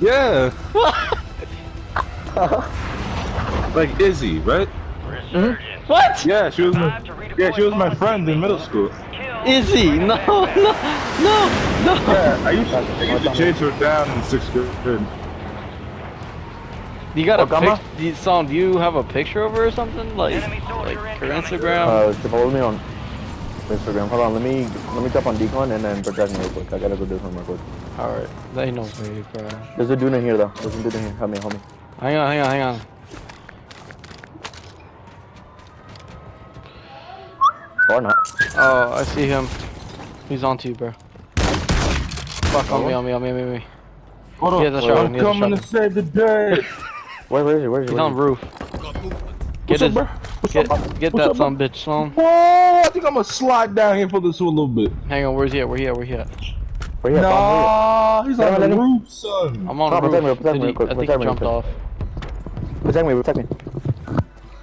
Yeah. like Izzy, right? Resurgence. What? Yeah, she was my Time to redeploy yeah she was my friend in middle school. Kill. Izzy, no, no, no, no. Yeah, I used to, I used to chase her down in sixth grade. You got a Gamma? pic? do you- Son, do you have a picture of her or something? Like, Enemy like her. Instagram? Uh, to follow me on Instagram. Hold on, let me let me tap on decon and then protect me real quick. I gotta go do something real quick. Alright, they know me, bro. There's a dude in here though. There's a dude in here. Help me, help me. Hang on, hang on, hang on. Or not. Oh, I see him. He's on to you, bro. Fuck, on me, on me, on me, on me, on me. Hold on, He has a shotgun, I'm he has a coming to save the day. Where, where is he? Where is he? He's Where on is roof. What's Get up, bro? What's get, get What's that up, son bitch, son. Whoa, I think I'm gonna slide down here for this one a little bit. Hang on, where's he at? Where he at? Where he at? he? Where he at? Nah, he's Let on the roof, son. I'm on Stop, the protect me, roof. protect me he, real I think he protect me jumped off. Protect me, protect me.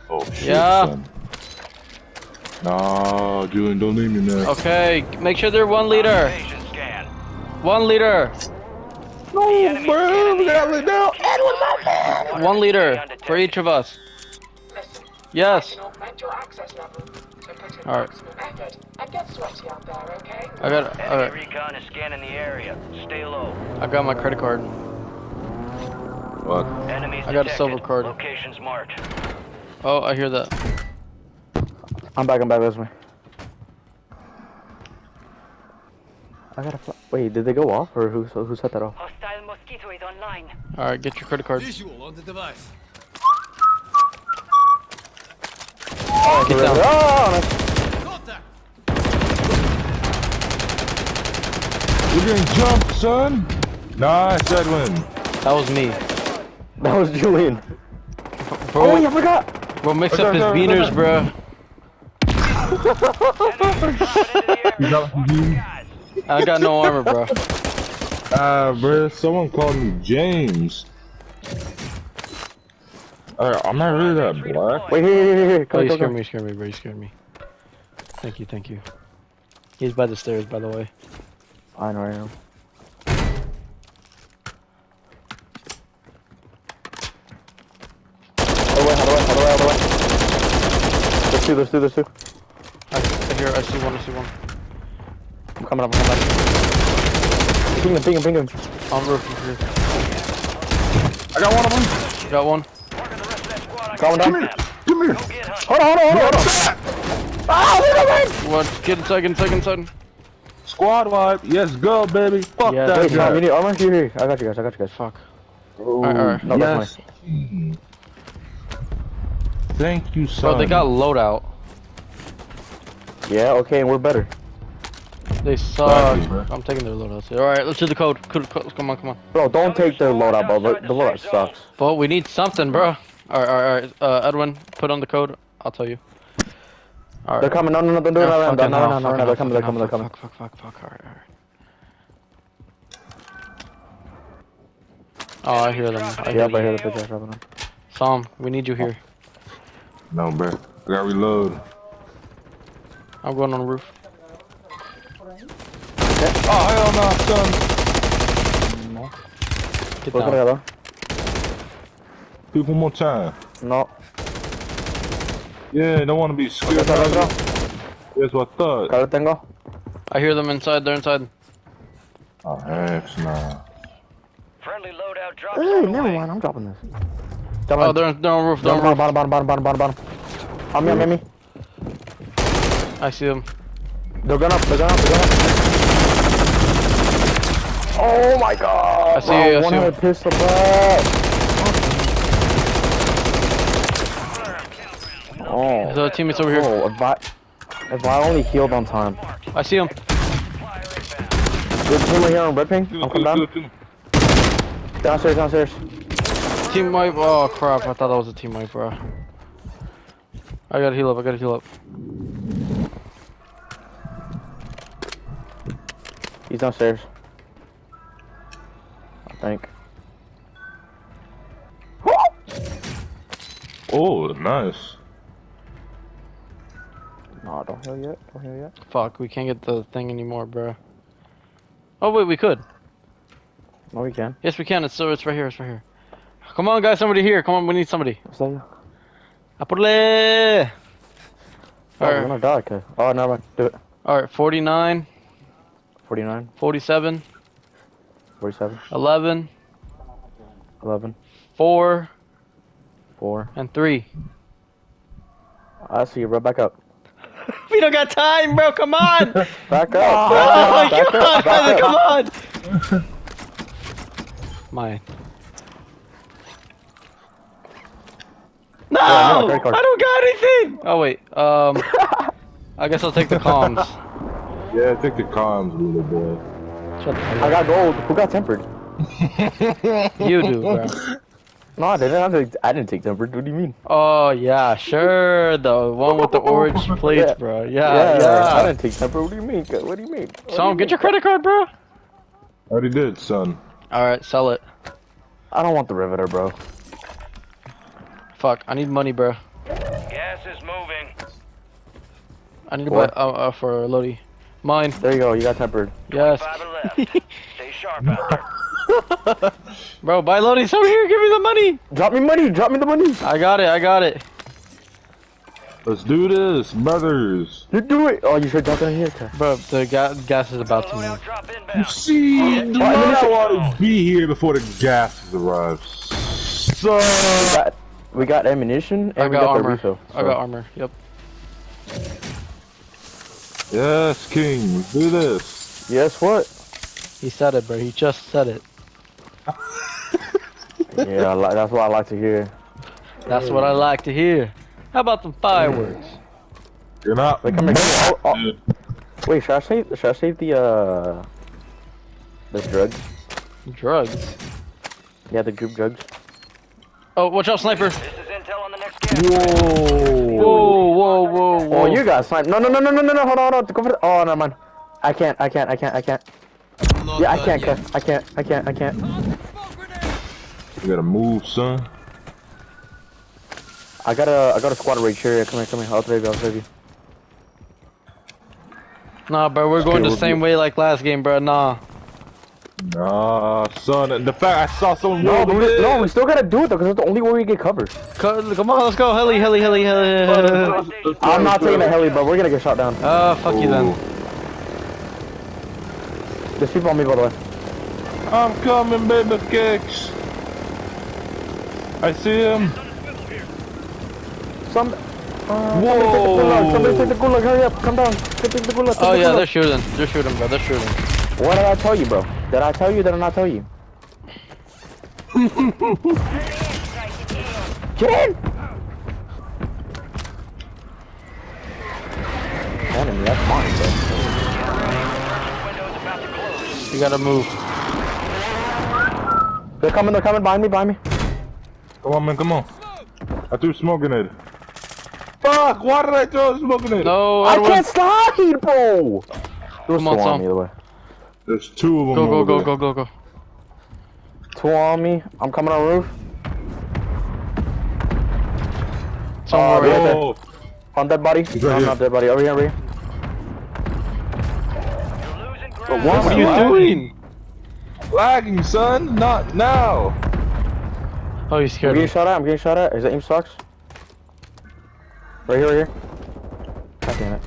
Oh shit, Yeah. son. Nah, Julian, don't leave me, man. Okay, make sure they're one liter. One liter. No, enemy bro, we gotta lay down. Edward, my man. One liter for each of us. Listen, Yes. I can augment your access level to put in Alright. maximum effort and out there, okay? I got, Enemy alright. recon is scanning the area. Stay low. I got my credit card. What? Enemies I got a silver card. Locations marked. Oh, I hear that. I'm back, I'm back, this way. I gotta fly. Wait, did they go off or who who set that off? Hostile mosquito is online. Alright, get your credit card. Visual on the device. Oh, Get down. Oh, nice. Contact. We're getting jumped, son. Nice, Edwin. That was me. That was Julian. Bro, Oh, yeah, I forgot. bro mix Okay, up his okay, beaners, okay. bro. You got you. I got no armor, bro. Ah, bro, someone called me James. Uh, I'm not really that black. Wait, here, here, here, here. Oh, you scared me, you scared me, bro. You scared me. Thank you, thank you. He's by the stairs, by the way. I know, I know. Other way, other way, other way, other way. There's two, there's two, there's two. I, I hear, I see one, I see one. I'm coming up, I'm coming up. Ping him, ping him, ping him. On roof, on roof. I got one of them. Got one. Marking the rest of that squad on Calm your down. map. Come here. Go get hunting. Hold on, hold on, hold on, hold on. Ah, wait, wait, wait. What? Get inside, get inside, get inside. Squad wipe. Yes, go, baby. Fuck Yeah, that Wait, Tom, guy. you need armor? Here, here. I got you guys, I got you guys. Fuck. Ooh, Alright, alright. No, yes. Thank you, son. Bro, they got loadout. Yeah, okay, and we're better. They suck. you. I'm taking their loadouts. Alright, let's do the code. Code, code. Come on, come on. Bro, don't take the loadout, bro. The the loadout sucks. But we need something, bro. Alright, alright, alright. Uh, Edwin, put on the code. I'll tell you. Alright. They're coming. No, no, no, don't do it. Oh, No, no, fucking no, hell, no, no, no, fucking no. They're hell, coming, they're fucking coming, they're hell, coming. Fuck, fuck, fuck, fuck. Alright, alright. Oh, I hear them. I hear Yep, I them. hear the picture dropping on. Sam, we need you here. No, bro. I gotta reload. I'm going on the roof. Oh, hell no, son. Get Look at down. That, one more time. No. Yeah, don't want to be scared. Otro, otro. That's what I thought. Acá lo tengo. I hear them inside. They're inside. Oh, heck no. Friendly loadout drops Hey, on never mind. I'm dropping this. Oh, they're, they're on roof. They're Down, on bottom, roof. bottom, bottom, bottom, bottom, bottom, bottom. On me, on me, on me. I see them. They're going up, they're going up, they're going up. Oh my god! I see you, I One see you. pistol back. Oh. There's other teammates over here. Oh, if I, if I only healed on time. I see him. There's a team right here on red ping. I'm coming down. Downstairs, downstairs. Team wipe. Oh crap! I thought that was a team wipe, bro. I gotta heal up. I gotta heal up. He's downstairs. I think. Oh, nice. Don't heal yet. Don't heal yet. Fuck, we can't get the thing anymore, bro. Oh wait, we could. No, we can. Yes, we can. It's so it's right here. It's right here. Come on, guys. Somebody here. Come on. We need somebody. Apurle. Oh, we're Alright. gonna die. Okay. Oh, never mind. Do it. All right. 49, 49, 47, 47, 11, 11, 4, 4. and 3. I see you, bro. Back up. We don't got time, bro. Come on. Back up. Oh, back come up. on, Back come on. my. No, Yeah, no. I don't got anything. Oh wait. Um, I guess I'll take the comms. Yeah, take the comms, little boy. I got gold. Who got tempered? You do, bro. No, I didn't. I didn't, I didn't take tempered. What do you mean? Oh yeah, sure. The one with the orange plates, Yeah. bro. Yeah, I yeah. didn't take tempered. What do you mean? What do you mean? What do you get your credit card, bro. Already did, son. All right, sell it. I don't want the riveter, bro. Fuck, I need money, bro. Gas is moving. I need to For? buy uh, uh for Lodi. Mine. There you go. You got tempered. Yes. Five are left. Stay sharp out there. Bro, buy Lodi. Over here. Give me the money. Drop me money. Drop me the money. I got it. I got it. Let's do this, brothers. You do it. Oh, you should jump in here. Okay. Bro, the ga gas is about to move. You see, do Alright, not let want to be here before the gas arrives. So, We got, we got ammunition and I we got got the armor. refill. I got armor. Yep. yes, King, let's do this. Yes, what? He said it, bro. He just said it. yeah, I li- that's what I like to hear. That's what I like to hear. How about some fireworks? You're not. Wait, come here. Oh, oh. Wait, should I save? Should I save the uh, the drugs? Drugs. Yeah, the group drugs. Oh, watch out, sniper. This is intel on the next gas. Whoa. Whoa, whoa, whoa, whoa. Oh, you got sniped. No, no, no, no, no, no, no. Hold on, hold on. Go for the. Oh, never mind. I can't. I can't. I can't. I can't. Yeah, I can't. Cuss. I can't. I can't. I can't. You gotta move, son. I got a. I got a squad right here. Come here. Come here. I'll save you. I'll save you. Nah, bro, we're going Okay, the same do- way like last game, bro. Nah. Nah, son. and The fact I saw someone No, move but we, no, we still gotta do it though, cause it's the only way we get covered. Co- Come on, let's go. Heli, heli, heli, heli. heli. I'm not taking a heli, but we're gonna get shot down. Oh, fuck you then. There's people on me, by the way. I'm coming, baby kicks. I see him. Some. Uh, Somebody take the gulag. Somebody take the gulag. Hurry up. Come down. Take the gulag. Take Oh the yeah, gulag. they're shooting. They're shooting, bro. They're shooting. What did I tell you, bro? Did I tell you? Did I not tell you? Get in! Enemy, that's mine, bro. Window's about to close. You gotta move. They're coming, they're coming behind me, behind me. Come on, man, come on. I threw a smoke grenade. Fuck! Why did I throw a smoke grenade? No, I Edwin. can't slide, bro! There was Come on, two on me, either way. There's two of them. Go, go, go, there. go, go, go. Two on me. I'm coming on roof. Somewhere. Uh, right there. Oh, On dead body. right no, here. not dead body. Over here, over here. But what What are you doing? lagging, son. Not now. Oh, you I'm getting me. shot at. I'm getting shot at. Is that aim stocks? Right here, right here. God damn it.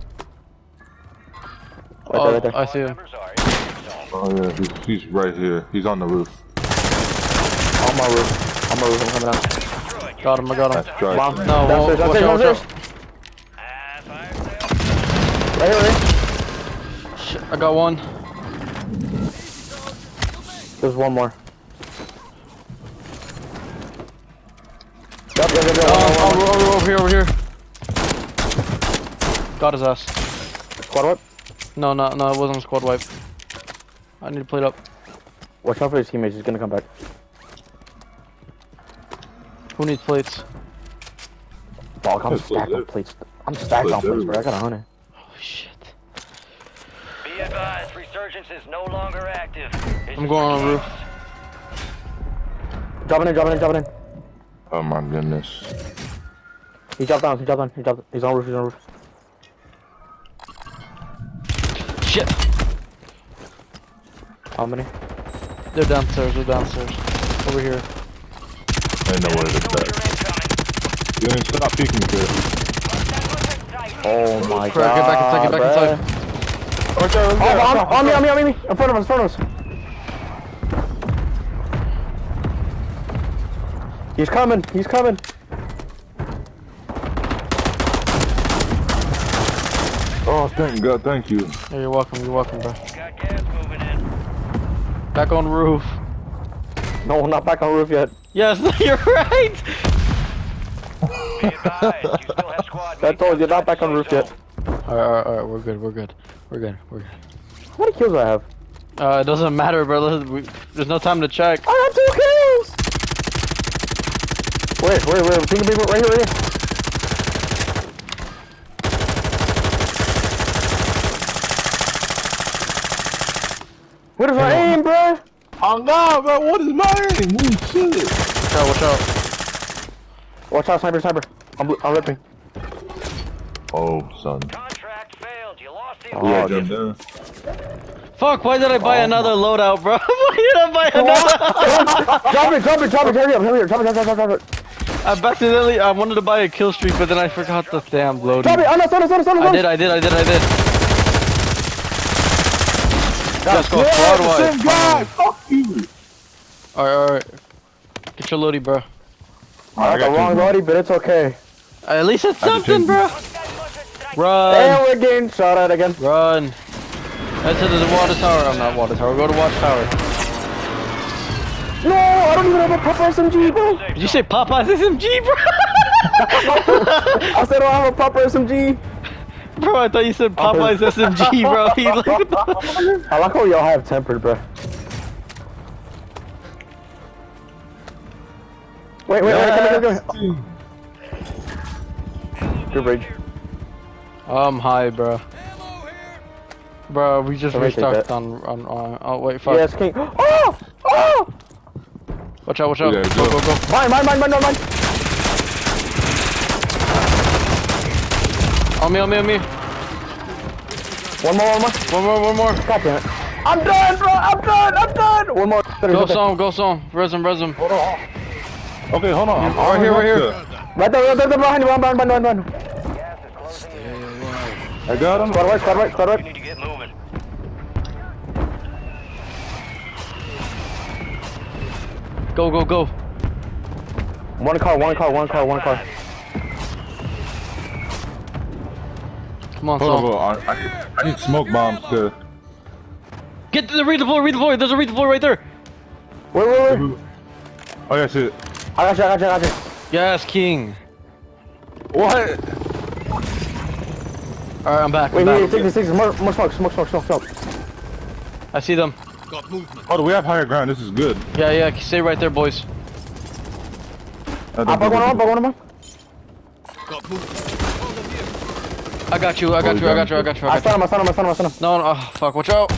Right there, Oh, right there. I see him. Members are in the zone. Oh yeah, he's, he's right here. He's on the roof. On my roof. On my roof. I'm coming out. Got him. I got him. That's right. Bomb. No, Downstairs, watch downstairs, downstairs. Ah, fire sale. Right here, right here. Shit, I got one. There's one more. Yup, yup, yup, yup. Oh, one over, over, over here, over here. Got his ass. more. Squad what? No, no, no, it wasn't a squad wipe. I need to play it up. Watch out for his teammates. He's gonna come back. Who needs plates? Dog, I'm Yes, stacked on plates. I'm stacked on plates, bro. I got a hundred. Holy shit. Be advised, resurgence is no longer active. It's I'm going on the roof. Dropping in, dropping in, dropping in. Oh my goodness. He dropped down. He dropped down. He dropped. He's on roof. He's on roof. Shit. How many? They're downstairs. They're downstairs. Over here. I know what it is. Soldier That. incoming. You ain't stop peeking, kid. Oh my Crap, get back inside, get back god. inside. Right there, right Oh, there. on, on me, on me, on me, in front of us, in front of us. He's coming, he's coming. Oh, thank God, thank you. Yeah, you're welcome. You're welcome, bro. Got gas moving in. Back on roof. No, not back on roof yet. Yes, you're right. Be advised, you still have squad I told you, not back on the roof yet. All right, all right, all right. We're good. We're good. We're good. We're good. How many kills do I have? Uh, it doesn't matter, bro. There's no time to check. I have two kills! Wait, wait, wait, think of me right here, right here. What is my aim, bro? Oh no, bro, what is my name? Holy shit. Watch out! Watch out! Watch out, sniper, sniper. I'm, I'm ripping. Oh, son. Contract failed. You lost the Oh, Yeah, done, done. Fuck! Why did I buy Oh another loadout, bro? Why did I buy another? drop it, drop it, drop it, hurry up, hurry up, drop it, drop it, drop it, drop it. I accidentally I wanted to buy a kill streak, but then I forgot the damn loading. Drop it, oh no, son, son, son, I did, I did, I did, I did. Let's go, Yeah, squad the wide. same guy. Fuck you. Alright, alright. Get your loadie, bro. I got the wrong body, but it's okay. At least it's something, change bro. And Run, we're getting shot at again. run. Head to the water tower. I'm not water tower. Go to watch tower. No, I don't even have a proper SMG, bro. Did you say Popeye's SMG, bro? I said I don't have a proper SMG. bro, I thought you said Popeye's SMG, bro. He like, I like how y'all have tempered, bro. Wait, wait, wait, come here, come here. Good bridge. I'm high, bro. Bro, we just restocked on, on, on, oh wait, fuck. Yes, king. Oh! Oh! Watch out, watch out. Yeah, go, go. go, go. Mine, mine, mine, mine, mine, mine. On me, on me, on me. One more, one more. One more, one more. God damn it. I'm done, bro. I'm done. I'm done. One more. Go some, go some. Res him, res him. Hold on. Okay, hold on. I'm Right here, right here. Right there, right there, behind you, behind, behind, behind, behind. Gas is closing in. I got him. Squad right, squad right, squad You right. Go, go, go. One car, one car, one car, one car. Come on, Hold on, Sam. hold on. I, I, need- I need smoke bombs to. Get to the redeploy, redeploy. There's a redeploy right there. Wait, wait, wait. Oh, yeah, shit. I got you, I got you, I got you. Yes, king. What? Alright, I'm back. I'm Wait, wait, wait, back. take this, take this. More, more smoke, smoke, smoke, smoke, smoke. I see them. Oh, we have higher ground. This is good. Yeah, yeah. Stay right there, boys. Bug one on, bug one on. I got you. I got oh, you. I got you. I got you. I I got you. him, I stun him, I stun him, I stun him. No, no. Oh, fuck. Watch out.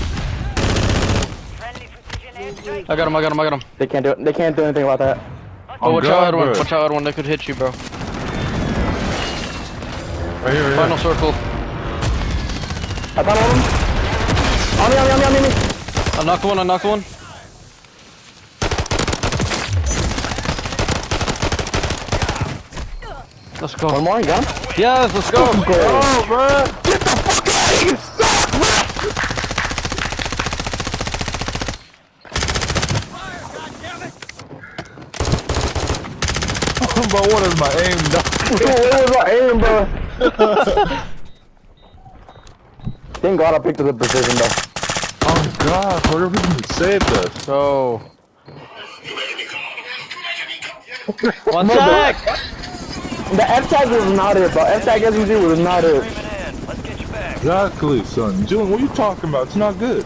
Friendly precision airstrike. I got him. I got him. I got him. They can't do it. They can't do anything about that. Oh, I'm watch out, Edwin. Watch out, Edwin. They could hit you, bro. Right here, right Final here. circle. I stun him. On me, on me, on me, on me, on me. I knocked one. I knocked one. Let's go. One more, you got him? Yes, let's go. Oh, man. Get the fuck out of here. Suck, man. but what is my aim, dog? what is my aim, bro? Thank God I picked up the precision, though. God. Whoever saved us. So. One sec. The F tag was not it, bro. F tag SMG was not it. Let's get you back. Exactly, son. Julian, what are you talking about? It's not good.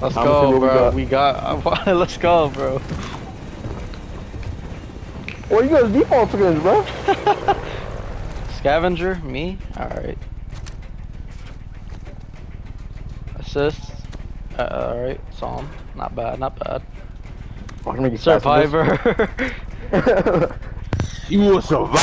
Let's How go, much bro. we We got. Let's go, bro. Well, you guys default skins, bro. Scavenger, me. All right. Assist. Uh, all right. Psalm. Not bad. Not bad. I can make Survivor. You a survivor.